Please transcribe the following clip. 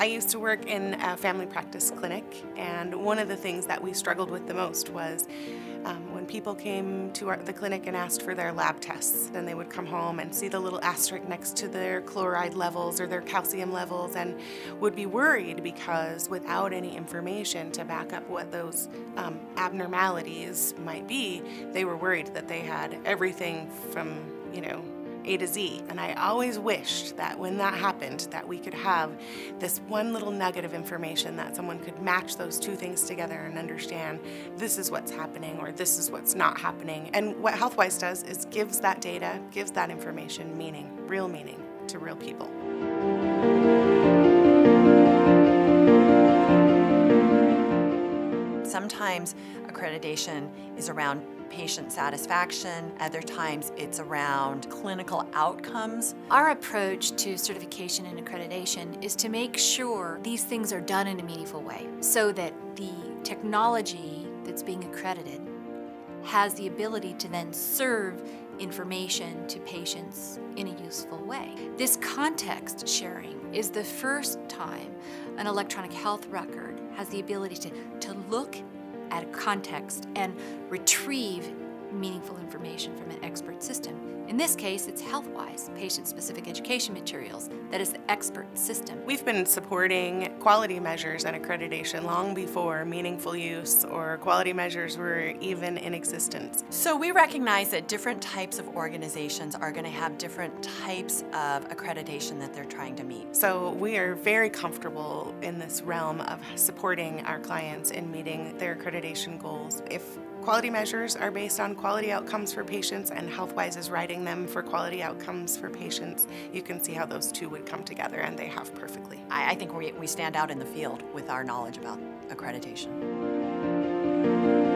I used to work in a family practice clinic, and one of the things that we struggled with the most was um, when people came to our, the clinic and asked for their lab tests. Then they would come home and see the little asterisk next to their chloride levels or their calcium levels and would be worried because without any information to back up what those um, abnormalities might be, they were worried that they had everything from, you know, a to Z. And I always wished that when that happened, that we could have this one little nugget of information that someone could match those two things together and understand this is what's happening or this is what's not happening. And what HealthWise does is gives that data, gives that information meaning, real meaning to real people. Sometimes accreditation is around patient satisfaction, other times it's around clinical outcomes. Our approach to certification and accreditation is to make sure these things are done in a meaningful way so that the technology that's being accredited has the ability to then serve information to patients in a useful way. This context sharing is the first time an electronic health record has the ability to, to look at context and retrieve meaningful information from an expert system. In this case, it's HealthWise, patient-specific education materials, that is the expert system. We've been supporting quality measures and accreditation long before meaningful use or quality measures were even in existence. So we recognize that different types of organizations are going to have different types of accreditation that they're trying to meet. So we are very comfortable in this realm of supporting our clients in meeting their accreditation goals. If Quality measures are based on quality outcomes for patients and HealthWise is writing them for quality outcomes for patients. You can see how those two would come together and they have perfectly. I, I think we, we stand out in the field with our knowledge about accreditation.